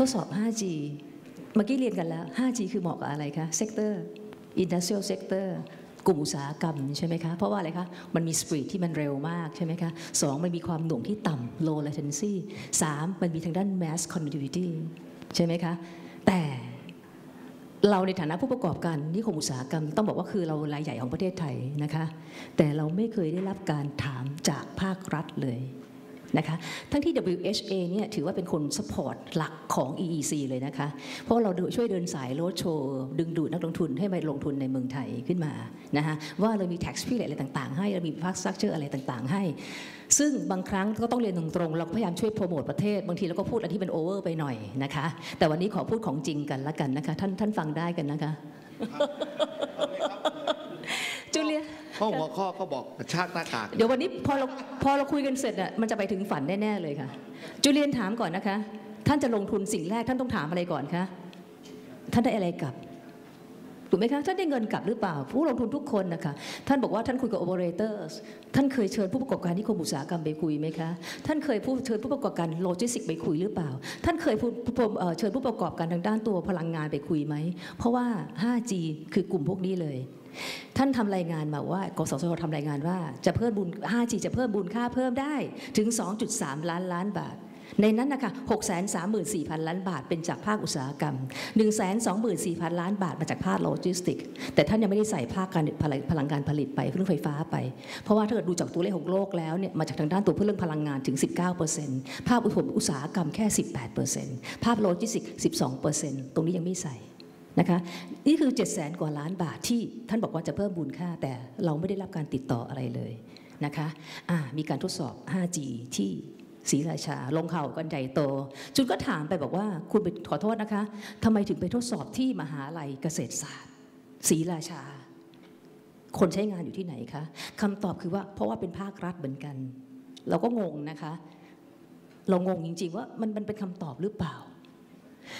ทดสอบ 5G เมื่อกี้เรียนกันแล้ว 5G คือเหมาะกับอะไรคะ sector industrial sector กลุ่มอุตสาหกรรมใช่ไหมคะ เพราะว่าอะไรคะ มันมี speed ที่มันเร็วมากใช่ไหมคะสองมันมีความหน่วงที่ต่ำ low latency สามมันมีทางด้าน mass connectivity ใช่ไหมคะ แต่เราในฐานะผู้ประกอบการนิคมอุตสาหกรรม ต้องบอกว่าคือเรารายใหญ่ของประเทศไทยนะคะ แต่เราไม่เคยได้รับการถามจากภาครัฐเลย นะคะทั้งที่ WHA เนี่ยถือว่าเป็นคน support หลักของ EEC เลยนะคะ เพราะเราช่วยเดินสายโรดโชว์ดึงดูดนักลงทุนให้มาลงทุนในเมืองไทยขึ้นมานะคะว่าเรามี tax privilege อะไรต่างๆ ให้เรามี infrastructure อะไรต่างๆ ให้ ซึ่งบางครั้งก็ต้องเรียนตรงๆ เราก็พยายามช่วยโปรโมทประเทศ บางทีเราก็พูดอะไรที่เป็นโอเวอร์ไปหน่อยนะคะ แต่วันนี้ขอพูดของจริงกันละกันนะคะ ท่านท่านฟังได้กันนะคะจูเลีย ข้อหัวข้อก็บอกชากหน้ากาก เดี๋ยววันนี้พอเราพอเราคุยกันเสร็จอะมันจะไปถึงฝันแน่ๆเลยค่ะจูเลียนถามก่อนนะคะ ท่านจะลงทุนสิ่งแรกท่านต้องถามอะไรก่อนคะท่านได้อะไรกลับถูกไหมคะท่านได้เงินกลับหรือเปล่า ผู้ลงทุนทุกคนนะคะท่านบอกว่าท่านคุยกับโอเปอเรเตอร์ท่านเคยเชิญผู้ประกอบการนิคมอุตสาหกรรมไปคุยไหมคะท่านเคยผู้เชิญผู้ประกอบการโลจิสติกส์ไปคุยหรือเปล่า ท่านเคยผู้เชิญผู้ประกอบการทางด้านตัวพลังงานไปคุยไหมเพราะว่า 5G คือกลุ่มพวกนี้เลย ท่านทำรายงานมาว่ากสศทำรายงานว่าจะเพิ่มบุญ 5G จะเพิ่มบุญค่าเพิ่มได้ถึง 2.3 ล้านล้านบาท ในนั้นนะคะ634,000 ล้านบาทเป็นจากภาคอุตสาหกรรม 124,000 ล้านบาทมาจากภาคโลจิสติก แต่ท่านยังไม่ได้ใส่ภาคการพลังพลังานผลิตไปเรื่องไฟฟ้าไป เพราะว่าถ้าเกิดดูจากตัวเลขของโลกแล้วเนี่ยมาจากทางด้านตัวเพื่อเรื่องพลังงานถึง 19%ภาคอุตสาหกรรมแค่ 18%ภาคโลจิสติก 12%ตรงนี้ยังไม่ใส่ นะคะนี่คือ 7 0 0แสนกว่าล้านบาทที่ท่านบอกว่าจะเพิ่มบุญค่า แต่เราไม่ได้รับการติดต่ออะไรเลยนะคะะมีการทดสอบ 5G ที่ศรีราชา ลงเข่ากันใหญ่โต จุนก็ถามไปบอกว่าคุณไปขอโทษนะคะทำไมถึงไปทดสอบที่มหาลัยเกษตรศาสตร์ศรีราชา คนใช้งานอยู่ที่ไหนคะคำตอบคือว่าเพราะว่าเป็นภาครัฐเหมือนกัน เราก็งงนะคะ เรางงจริงๆว่ามันมันเป็นคำตอบหรือเปล่า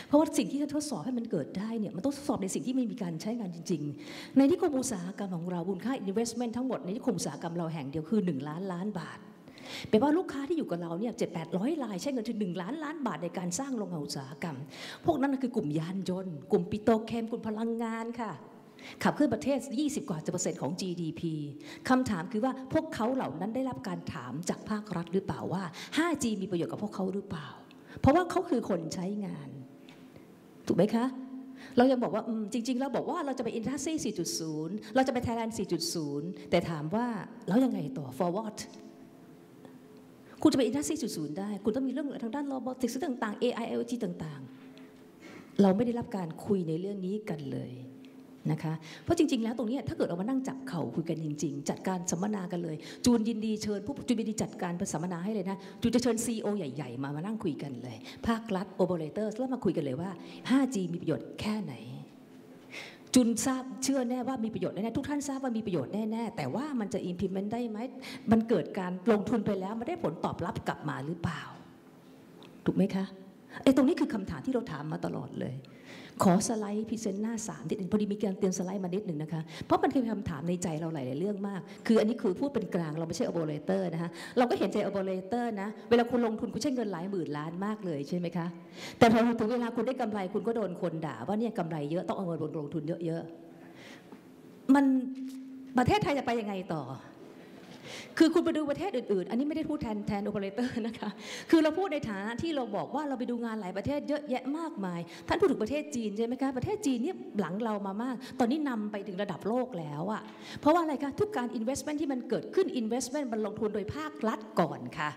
เพราะว่าสิ่งที่จะทดสอบให้มันเกิดได้เนี่ยมันต้องทดสอบในสิ่งที่ไม่มีการใช้งานจริง ๆ ในนิคมอุตสาหกรรมของเราบุญค่า investment ทั้งหมดในนิคมอุตสาหกรรมเราแห่งเดียวคือ 1 ล้านล้านบาทแปลว่าลูกค้าที่อยู่กับเราเนี่ยเจ็ดแปดร้อยรายใช้เงินถึงหนึ่งล้านล้านบาทในการสร้างโรงงานอุตสาหกรรม พวกนั้นคือกลุ่มยานยนต์ กลุ่มปิโตเคมกลุ่มพลังงานค่ะ ขับเคลื่อนประเทศ 20 กว่าเปอร์เซ็นต์ของ GDP คำถามคือว่าพวกเขาเหล่านั้นได้รับการถามจากภาครัฐหรือเปล่าว่า 5G มีประโยชน์กับพวกเขาหรือเปล่า เพราะว่าเขาคือคนใช้งาน ถูกไหมคะเรายังบอกว่าจริง ๆ เราบอกว่าเราจะไปอินทัสซี่4.0 เราจะไปไทยแลนด์4.0 แต่ถามว่าแล้วยังไงต่อ forward คุณจะไปอินทัสซี่4.0 ได้ คุณต้องมีเรื่องทางด้านโรบอติกส์ต่างๆ AI IoT ต่างๆ เราไม่ได้รับการคุยในเรื่องนี้กันเลย นะคะ เพราะจริง ๆ แล้วตรงนี้ถ้าเกิดเรามานั่งจับเข่าคุยกันจริง ๆ จัดการสัมมนากันเลย จูนยินดีเชิญผู้จูนยินดีจัดการสัมมนาให้เลยนะจูนจะเชิญ CEO ใหญ่ ๆ มามานั่งคุยกันเลย ภาครัฐโอเปอเรเตอร์แล้วมาคุยกันเลยว่า 5G มีประโยชน์แค่ไหน จุนทราบเชื่อแน่ว่ามีประโยชน์แน่ๆทุกท่านทราบว่ามีประโยชน์แน่ๆแต่ว่ามันจะ implement ได้ไหมมันเกิดการลงทุนไปแล้วมันได้ผลตอบรับกลับมาหรือเปล่าถูกไหมคะ ไอ้ตรงนี้คือคำถามที่เราถามมาตลอดเลย ขอสไลด์พรีเซนต์หน้าสามนิดหนึ่งพอดีมีการเตรียมสไลด์มานิดหนึ่งนะคะ เพราะมันคือคำถามในใจเราหลาย ๆ เรื่องมาก คืออันนี้คือพูดเป็นกลางเราไม่ใช่ operator นะคะเราก็เห็นใจ operator นะ เวลาคุณลงทุนคุณใช้เงินหลายหมื่นล้านมากเลยใช่ไหมคะ แต่พอถึงเวลาคุณได้กำไรคุณก็โดนคนด่า ว่าเนี่ยกำไรเยอะต้องเอาเงินลงทุนเยอะ ๆ มันประเทศไทยจะไปยังไงต่อ คือคุณไปดูประเทศอื่นๆ อันนี้ไม่ได้พูดแทนแทนโอเปอเรเตอร์นะคะ คือเราพูดในฐานะที่เราบอกว่าเราไปดูงานหลายประเทศเยอะแยะมากมาย ท่านพูดถึงประเทศจีนใช่ไหมคะ ประเทศจีนเนี่ยหลังเรามามาก ตอนนี้นำไปถึงระดับโลกแล้วอะเพราะว่าอะไรคะทุกการ investment ที่มันเกิดขึ้น investment มันลงทุนโดยภาครัฐก่อนค่ะ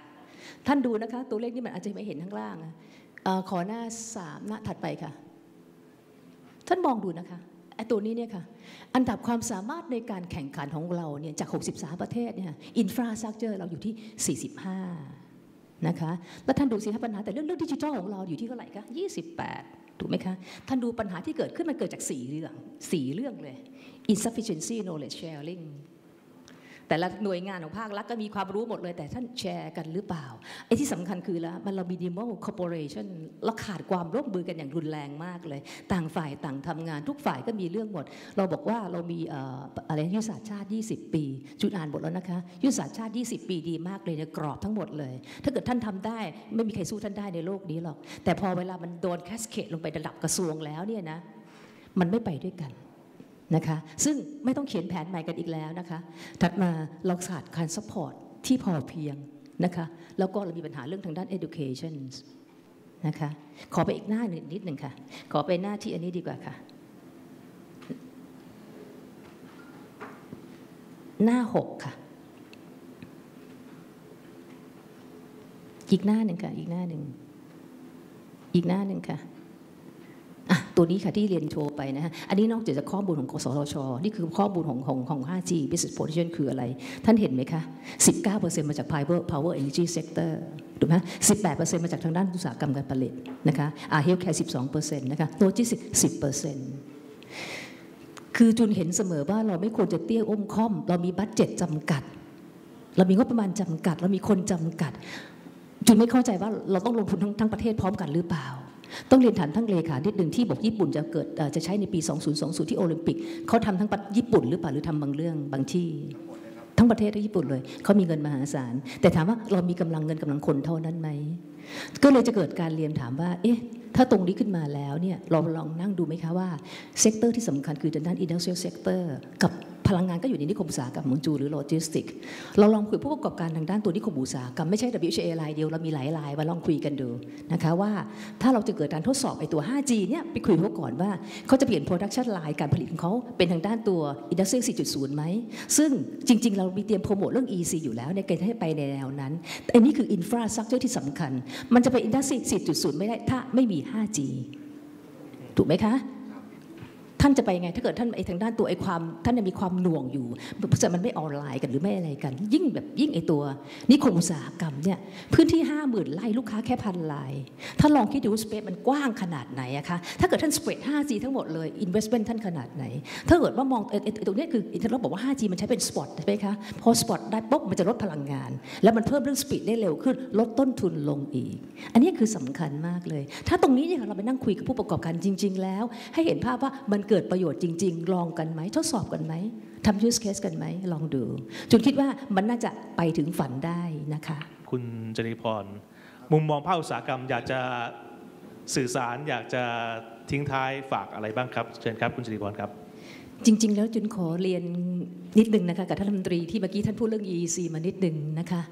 ท่านดูนะคะ ตัวเลขนี่มันอาจจะไม่เห็นข้างล่างอะเอ่อขอหน้าสามหน้าถัดไปค่ะ ท่านมองดูนะคะ ไอ้ตัวนี้เนี่ยค่ะอันดับความสามารถในการแข่งขันของเราเนี่ยจาก 63 ประเทศเนี่ยอินฟราสตรักเจอร์เราอยู่ที่ 45 นะคะแล้วท่านดูสิคะปัญหาแต่เรื่องเรื่องดิจิทัลของเราอยู่ที่เท่าไหร่คะ28 ถูกไหมคะ ท่านดูปัญหาที่เกิดขึ้นมันเกิดจาก 4 เรื่อง 4 เรื่องเลย insufficiency knowledge sharing แต่ละหน่วยงานของภาครัฐก็มีความรู้หมดเลย แต่ท่านแชร์กันหรือเปล่าไอ้ที่สำคัญคือแล้วมันเรา minimal corporation เราขาดความร่วมมือกันอย่างรุนแรงมากเลย ต่างฝ่ายต่างทำงานทุกฝ่ายก็มีเรื่องหมด เราบอกว่าเรามีอะไรยุทธศาสตร์ชาติ 20 ปี จุดอ่านหมดแล้วนะคะยุทธศาสตร์ชาติ 20 ปีดีมากเลยในกรอบทั้งหมดเลย ถ้าเกิดท่านทำได้ไม่มีใครสู้ท่านได้ในโลกนี้หรอก แต่พอเวลามันโดนแคสเคดลงไประดับกระทรวงแล้วเนี่ยนะมันไม่ไปด้วยกัน นะคะซึ่งไม่ต้องเขียนแผนใหม่กันอีกแล้วนะคะถัดมาเราขาดการ support ที่พอเพียงนะคะแล้วก็เรามีปัญหาเรื่องทางด้าน education นะคะขอไปอีกหน้าหนึ่งนิดหนึ่งค่ะ ขอไปหน้าที่อันนี้ดีกว่าค่ะ หน้าหกค่ะ อีกหน้าหนึ่งค่ะ อีกหน้าหนึ่ง อีกหน้าหนึ่งค่ะ ตัวนี้ค่ะที่เรียนโชว์ไปนะฮะอันนี้นอกจากจะข้อมูลของกสทช นี่คือข้อมูลของของของ 5G business potential คืออะไร ท่านเห็นไหมคะ 19%มาจาก power power energy sector ถูกไหม18%มาจากทางด้านอุตสาหกรรมการผลิตนะคะอา healthcare 12%นะคะ logistics 10%คือจุนเห็นเสมอว่าเราไม่ควรจะเตี้ยอ้มค่อม เรามีบัตเจ็ตจำกัด เรามีงบประมาณจำกัด เรามีคนจำกัด จุนไม่เข้าใจว่าเราต้องลงทุนทั้งทั้งประเทศพร้อมกันหรือเปล่า ต้องเรียนถามทั้งเลขานิดหนึ่งที่บอกญี่ปุ่นจะเกิดจะใช้ในปี 2020 ที่โอลิมปิกเขาทำทั้งประญี่ปุ่นหรือเปล่าหรือทำบางเรื่องบางที่ทั้งประเทศทั้งญี่ปุ่นเลยเขามีเงินมหาศาล แต่ถามว่าเรามีกำลังเงินกำลังคนเท่านั้นไหมก็เลยจะเกิดการเรียนถามว่า เอ๊ะ ถ้าตรงนี้ขึ้นมาแล้วเนี่ยเราลองนั่งดูไหมคะว่า sector ที่สำคัญคือด้าน industrial sector กับ พลังงานก็อยู่ในนิคมอุตสาหกรรมของจุนหรือโลจิสติก เราลองคุยผู้ประกอบการทางด้านตัวนิคมอุตสาหกรรมไม่ใช่ WHA รายเดียวเรามีหลายรายมาลองคุยกันดูนะคะว่าถ้าเราจะเกิดการทดสอบไอตัว 5G เนี่ยไปคุยเขาก่อนว่าเขาจะเปลี่ยน production line การผลิตของเขาเป็นทางด้านตัว Industry 4.0 ไหม ซึ่งจริง ๆ เรามีเตรียมโปรโมทเรื่อง EC อยู่แล้วในการให้ไปในแนวนั้นอันนี้คือ infrastructure ที่สำคัญ มันจะไป Industry 4.0 ไม่ได้ถ้าไม่มี 5G ถูกไหมคะ ท่านจะไปยังไง ถ้าเกิดท่านไอ้ทางด้านตัวไอ้ความท่านยังมีความหน่วงอยู่แต่มันไม่ออนไลน์กันหรือไม่อะไรกัน ยิ่งแบบยิ่งไอ้ตัวนิคมอุตสาหกรรมเนี่ยพื้นที่ห้าหมื่นไร่ลูกค้าแค่พันรายถ้าลองคิดดูสเปซมันกว้างขนาดไหนอะคะถ้าเกิดท่านสเปรด 5G ทั้งหมดเลย investment ท่านขนาดไหน ถ้าเกิดว่ามองไอ้ไอ้ไอ้ตรงเนี้ยคือเราบอกว่า 5G มันใช้เป็น spot ใช่ไหมคะพอ spot ได้ปุ๊บมันจะลดพลังงาน แล้วมันเพิ่มเรื่อง speed ได้เร็วขึ้น ลดต้นทุนลงอีก อันนี้คือสำคัญมากเลย ถ้าตรงนี้เนี่ยเราไปนั่งคุยกับผู้ประกอบการจริง ๆ แล้ว ให้เห็นภาพว่ามันเกิดประโยชน์จริง ๆ ลองกันไหมทดสอบกันไหมทำ use case กันไหมลองดูจุนคิดว่ามันน่าจะไปถึงฝันได้นะคะ คุณจริพร มุมมองภาคอุตสาหกรรม อยากจะสื่อสารอยากจะทิ้งท้ายฝากอะไรบ้างครับ เชิญครับคุณจริพรครับจริง ๆ แล้วจุนขอเรียนนิดนึงนะคะกับท่านรัฐมนตรีที่เมื่อกี้ท่านพูดเรื่อง EEC มานิดนึงนะคะ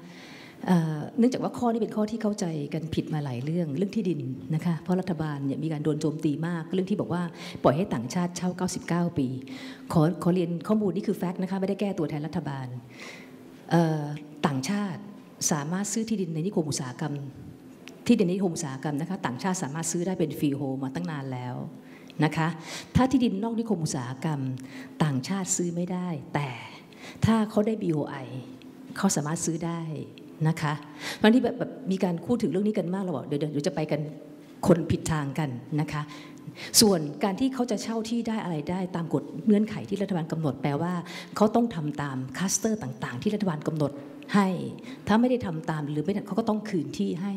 เอ่อ เนื่องจากว่าข้อนี้เป็นข้อที่เข้าใจกันผิดมาหลายเรื่องเรื่องที่ดินนะคะเพราะรัฐบาลเนี่ยมีการโดนโจมตีมากเรื่องที่บอกว่าปล่อยให้ต่างชาติเช่า 99 ปี ขอขอเรียนข้อมูลนี่คือแฟกต์นะคะไม่ได้แก้ตัวแทนรัฐบาลต่างชาติสามารถซื้อที่ดินในนิคมอุตสาหกรรม ที่ดินในนิคมอุตสาหกรรมนะคะต่างชาติสามารถซื้อได้เป็นฟรีโฮมาตั้งนานแล้วนะคะถ้าที่ดินนอกนิคมอุตสาหกรรม ต่างชาติซื้อไม่ได้ แต่ถ้าเขาได้ BOI เขาสามารถซื้อได้ นะคะวันที่แบบมีการพูดถึงเรื่องนี้กันมากเราบอกเดี๋ยวเดี๋ยวจะไปกันคนผิดทางกันนะคะ ส่วนการที่เขาจะเช่าที่ได้อะไรได้ตามกฎเงื่อนไขที่รัฐบาลกำหนดแปลว่าเขาต้องทำตาม cluster ต่าง ๆ ที่รัฐบาลกำหนดให้ ถ้าไม่ได้ทำตามหรือไม่เขาก็ต้องคืนที่ให้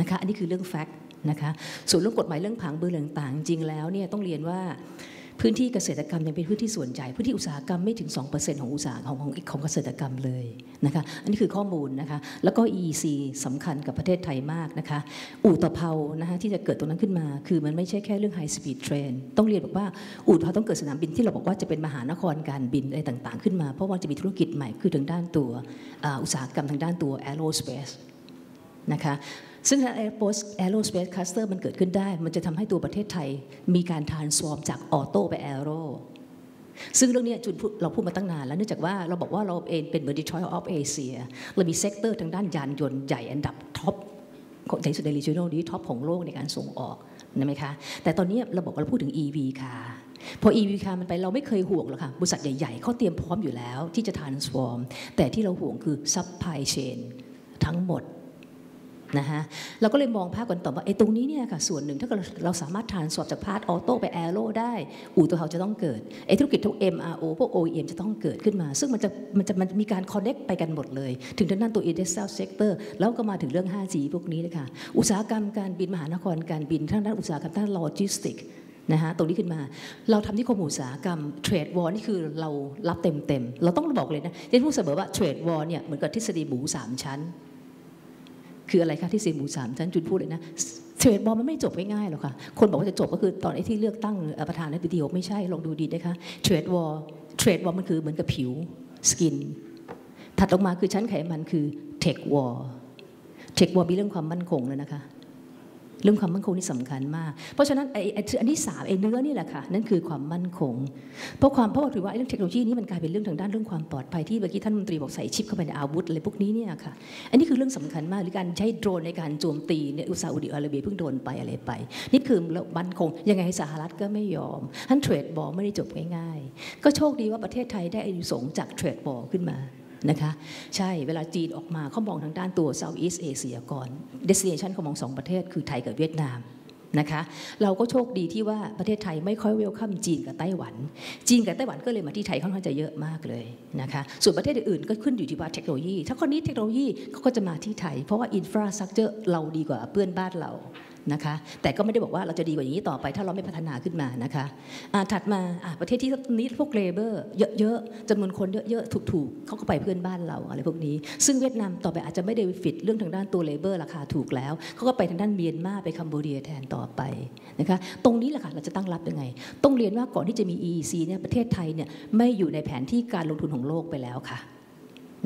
นะคะ อันนี้คือเรื่อง fact นะคะ ส่วนเรื่องกฎหมายเรื่องผังเมืองต่างๆจริงแล้วเนี่ยต้องเรียนว่า พื้นที่เกษตรกรรมยังเป็นพื้นที่ส่วนใหญ่พื้นที่อุตสาหกรรมไม่ถึง 2%ของอุตสาหของของของเกษตรกรรมเลยนะคะอันนี้คือข้อมูลนะคะแล้วก็ EEC สำคัญกับประเทศไทยมากนะคะอู่ตะเภานะคะที่จะเกิดตรงนั้นขึ้นมา คือมันไม่ใช่แค่เรื่อง High Speed Train ต้องเรียนบอกว่าอู่ตะเภาต้องเกิดสนามบินที่เราบอกว่าจะเป็นมหานครการบินอะไรต่างๆ ขึ้นมา เพราะว่าจะมีธุรกิจใหม่คือทางด้านตัวอุตสาหกรรมทางด้านตัว aerospace นะคะ ซึ่งถ้า Airbus Aerospace Cluster มันเกิดขึ้นได้ มันจะทำให้ตัวประเทศไทยมีการ transform จาก auto ไป aero ซึ่งเรื่องนี้จุนพูดเราพูดมาตั้งนานแล้วเนื่องจากว่าเราบอกว่าเราเองเป็นเหมือน Detroit of Asia เรามี sector ทางด้านยานยนต์ใหญ่อันดับ top ของในสุดใน regional นี้ top ของโลกในการส่งออกนะไหมคะ แต่ตอนนี้เราบอกว่าเราพูดถึง EV ค่ะ พอ EV ค่ะมันไปเราไม่เคยห่วงหรอกค่ะ บริษัทใหญ่ๆเขาเตรียมพร้อมอยู่แล้วที่จะ transform แต่ที่เราห่วงคือ supply chain ทั้งหมด นะฮะเราก็เลยมองภาพกันต่อว่าไอ้ตรงนี้เนี่ยค่ะส่วนหนึ่งถ้าเกิดเราสามารถ transform จาก part auto ไป aero ได้ อู่ตะเภาจะต้องเกิดไอ้ธุรกิจทุก MRO พวก OEM จะต้องเกิดขึ้นมา ซึ่งมันจะมันจะมันมีการ connect ไปกันหมดเลย ถึงทางด้านตัว industrial sector แล้วก็มาถึงเรื่อง 5G พวกนี้เลยค่ะอุตสาหกรรมการบินมหานครการบินทางด้านอุตสาหกรรมด้านโลจิสติกนะฮะตรงนี้ขึ้นมาเราทำนิคมอุตสาหกรรม trade war นี่คือเรารับเต็มๆ เราต้องบอกเลยนะจุนพูดเสมอว่า trade war เนี่ยเหมือนกับทฤษฎีหมูสามชั้น คืออะไรคะทฤษฎีหมูสามชั้นจุนพูดเลยนะ trade war มันไม่จบง่ายๆหรอกค่ะ คนบอกว่าจะจบก็คือตอนไอ้ที่เลือกตั้งประธานาธิบดีหรอกไม่ใช่ ลองดูดีนะคะ trade war trade war มันคือเหมือนกับผิวskin ถัดลงมาคือชั้นไขมันคือ tech war tech war มีเรื่องความมั่นคงเลยนะคะ เรื่องความมั่นคงนี่สำคัญมาก เพราะฉะนั้นไอ้อันที่สามไอ้เนื้อนี่แหละค่ะนั่นคือความมั่นคง เพราะความเพราะว่าถือว่าเรื่องเทคโนโลยีนี้มันกลายเป็นเรื่องทางด้านเรื่องความปลอดภัยที่เมื่อกี้ท่านมนตรีบอกใส่ชิปเข้าไปในอาวุธอะไรพวกนี้เนี่ยค่ะ อันนี้คือเรื่องสำคัญมากหรือการใช้โดรนในการโจมตีเนี่ยซาอุซาอุดิอาระเบียเพิ่งโดนไปอะไรไป นี่คือมั่นคง ยังไงสหรัฐก็ไม่ยอมท่านเทรดบอลไม่ได้จบง่ายๆ ก็โชคดีว่าประเทศไทยได้อายุสงจากเทรดบอลขึ้นมา นะคะใช่เวลาจีนออกมาเขามองทางด้านตัว Southeast Asia ก่อน destination เขามองสองประเทศคือไทยกับเวียดนามนะคะเราก็โชคดีที่ว่าประเทศไทยไม่ค่อยเวลคัมจีนกับไต้หวัน จีนกับไต้หวันก็เลยมาที่ไทยค่อนข้างจะเยอะมากเลยนะคะส่วนประเทศอื่นก็ขึ้นอยู่ที่ว่าเทคโนโลยี ถ้าคนนี้เทคโนโลยีเขาก็จะมาที่ไทย เพราะว่าอินฟราสตรักเจอร์เราดีกว่าเพื่อนบ้านเรา นะคะแต่ก็ไม่ได้บอกว่าเราจะดีกว่าอย่างนี้ต่อไป ถ้าเราไม่พัฒนาขึ้นมานะคะถัดมาอ่าประเทศที่นี้พวกเลเบอร์เยอะๆจำนวนคนเยอะๆถูกๆเขาก็ไปเพื่อนบ้านเราอะไรพวกนี้ ซึ่งเวียดนามต่อไปอาจจะไม่ได้ฟิตเรื่องทางด้านตัวเลเบอร์ราคาถูกแล้วเขาก็ไปทางด้านเมียนมาไปคัมโบเดียแทนต่อไปนะคะตรงนี้แหละค่ะเราจะตั้งรับยังไง ต้องเรียนว่าก่อนที่จะมี EEC เนี่ยประเทศไทยเนี่ยไม่อยู่ในแผนที่การลงทุนของโลกไปแล้วค่ะ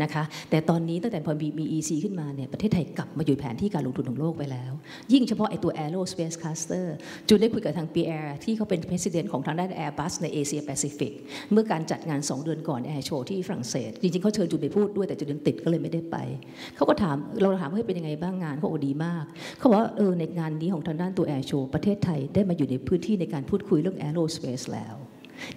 นะคะ แต่ตอนนี้ตั้งแต่พอมีมี EC ขึ้นมาเนี่ยประเทศไทยกลับมาอยู่แผนที่การลงทุนของโลกไปแล้ว ยิ่งเฉพาะไอตัว Aerospace Cluster จูนได้คุยกับทาง PR ที่เขาเป็น President ของทางด้าน Airbus ในเอเชียแปซิฟิกเมื่อการจัดงาน 2 เดือนก่อน Air Show ที่ฝรั่งเศส จริงๆเขาเชิญจูนไปพูดด้วยแต่จูนติดก็เลยไม่ได้ไป เขาก็ถามเราถามว่าเป็นยังไงบ้างงานเขาบอดีมาก เขาบอกว่าเออในงานนี้ของทางด้านตัว Air Show ประเทศไทยได้มาอยู่ในพื้นที่ในการพูดคุยเรื่อง Aerospace แล้ว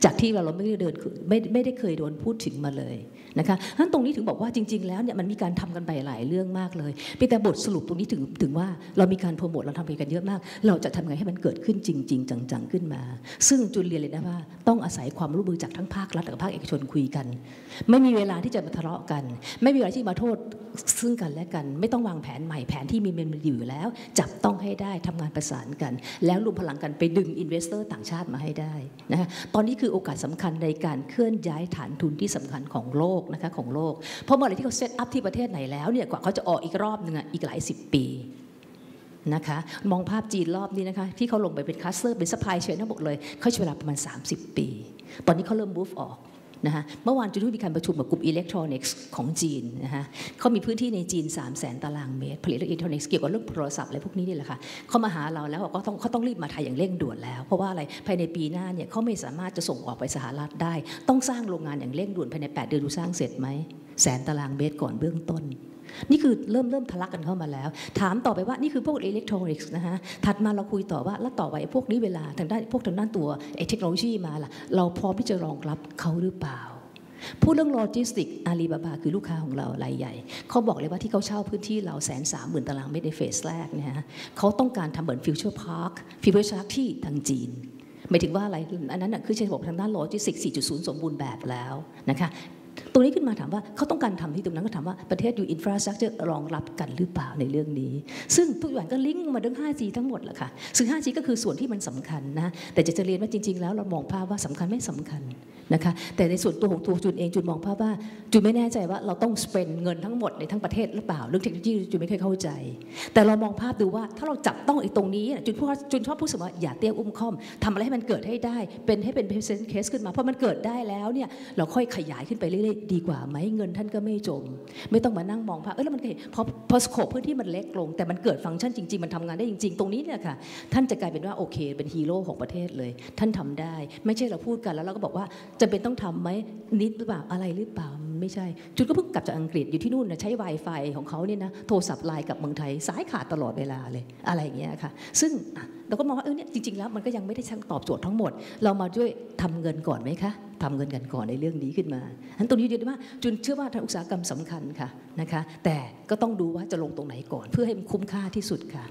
จากที่เราไม่ได้เดินไม่ไม่ได้เคยโดนพูดถึงมาเลยนะคะนั้นตรงนี้ถึงบอกว่าจริง ๆ แล้วเนี่ยมันมีการทำกันไปหลายเรื่องมากเลยเพียงแต่บทสรุปตรงนี้ถึงถึงว่าเรามีการโปรโมทเราทำไปกันเยอะมาก เราจะทำไงให้มันเกิดขึ้นจริง ๆ จังๆขึ้นมา ซึ่งจุนเรียนเลยนะว่า ต้องอาศัยความร่วมมือจากทั้งภาครัฐกับภาคเอกชนคุยกัน ไม่มีเวลาที่จะมาทะเลาะกัน ไม่มีเวลาที่มาโทษซึ่งกันและกัน ไม่ต้องวางแผนใหม่แผนที่มีมันอยู่แล้ว จับต้องให้ได้ทำงานประสานกัน แล้วรวมพลังกันไปดึง investor ต่างชาติมาให้ได้นะคะตอนนี้คือโอกาสสำคัญในการเคลื่อนย้ายฐานทุนที่สำคัญของโลกนะคะของโลก เพราะเมื่อไรที่เขา set up ที่ประเทศไหนแล้วเนี่ยกว่าเขาจะออกอีกรอบหนึ่งอะอีกหลายสิบปีนะคะมองภาพจีนรอบนี้นะคะที่เขาลงไปเป็น cluster เป็น supply chain ทั้งหมดเลยเขาใช้เวลาประมาณ 30 ปี ตอนนี้เขาเริ่ม move ออก นะคะเมื่อวานจุนที่มีการประชุมกับกลุ่มอิเล็กทรอนิกส์ของจีนนะคะเขามีพื้นที่ในจีน 3 0 0 0 0 0 ตารางเมตร ผลิตเรื่องอิเล็กทรอนิกส์เกี่ยวกับเรื่องโทรศัพท์อะไรพวกนี้นี่แหละค่ะเขามาหาเราแล้วบอกว่าต้องเขาต้องรีบมาไทยอย่างเร่งด่วนแล้ว เพราะว่าอะไรภายในปีหน้าเนี่ยเขาไม่สามารถจะส่งออกไปสหรัฐได้ ต้องสร้างโรงงานอย่างเร่งด่วนภายใน 8 เดือนดูสร้างเสร็จไหมแสนตารางเมตรก่อนเบื้องต้น นี่คือเริ่มเริ่มทะลักกันเข้ามาแล้ว ถามต่อไปว่านี่คือพวกอิเล็กทรอนิกส์นะฮะถัดมาเราคุยต่อว่าแล้วต่อไปพวกนี้เวลาทางด้านพวกทางด้านตัวไอ้เทคโนโลยีมาล่ะเราพร้อมที่จะรองรับเขาหรือเปล่าพูดเรื่องโลจิสติกอาลีบาบาคือลูกค้าของเรารายใหญ่ เขาบอกเลยว่าที่เขาเช่าพื้นที่เราแสนสามหมื่นตารางเมตรใน phase แรกเนี่ยฮะเขาต้องการทำเหมือน Future Park Future Park ที่ทางจีนหมายถึงว่าอะไร อันนั้นคือใช้ระบบทางด้านโลจิสติก 4.0 สมบูรณ์แบบแล้วนะคะ ตรงนี้ขึ้นมาถามว่าเขาต้องการทำที่ตรงนั้นก็ถามว่าประเทศอยู่ infrastructure รองรับกันหรือเปล่าในเรื่องนี้ ซึ่งทุกอย่างก็ลิงก์มาเรื่อง 5G ทั้งหมดแหละค่ะซึ่ง 5G ก็คือส่วนที่มันสำคัญนะแต่จะจะเรียนว่าจริง ๆ แล้วเรามองภาพว่าสำคัญไม่สำคัญนะคะแต่ในส่วนตัวของตัวจุนเองจุนมองภาพว่าจุนไม่แน่ใจว่าเราต้อง spend เงินทั้งหมดในทั้งประเทศหรือเปล่า เรื่องเทคโนโลยีจุนไม่เคยเข้าใจ แต่เรามองภาพดูว่าถ้าเราจับต้องไอ้ตรงนี้จุนพูดจุนชอบพูดเสมอว่าอย่าเตี้ยอุ้มค่อมทำอะไรให้มันเกิดให้ได้ เป็นให้เป็นเพรสเคสขึ้นมาเพราะมันเกิดได้แล้วเนี่ยเราค่อยขยายขึ้นไปเรื่อยๆดีกว่าไหมเงินท่านก็ไม่จม ไม่ต้องมานั่งมองภาพเออแล้วมันเห็นพอพอสโคปพื้นที่มันเล็กลง แต่มันเกิดฟังก์ชันจริง ๆ มันทำงานได้จริง ๆ ตรงนี้เนี่ยค่ะท่านจะกลายเป็นว่าโอเค เป็นฮีโร่ของประเทศเลย ท่านทำได้ ไม่ใช่เราพูดกันแล้วเราก็บอกว่าจะเป็นต้องทำไหมนิดหรือเปล่าอะไรหรือเปล่า ไม่ใช่ จุนก็เพิ่งกลับจากอังกฤษอยู่ที่นู่นนะใช้ Wi-Fi ของเขาเนี่ยนะโทรศัพท์ไลน์กับเมืองไทยสายขาดตลอดเวลาเลยอะไรอย่างเงี้ยค่ะ ซึ่งเราก็มองว่าเออเนี่ยจริงๆแล้วมันก็ยังไม่ได้ช่างตอบโจทย์ทั้งหมด เรามาด้วยทำเงินก่อนไหมคะทำเงินกันก่อนในเรื่องนี้ขึ้นมาอันตรงนี้เดียวว่าจุนเชื่อว่าทางอุตสาหกรรมสำคัญค่ะนะคะ แต่ก็ต้องดูว่าจะลงตรงไหนก่อน เพื่อให้มันคุ้มค่าที่สุดค่ะ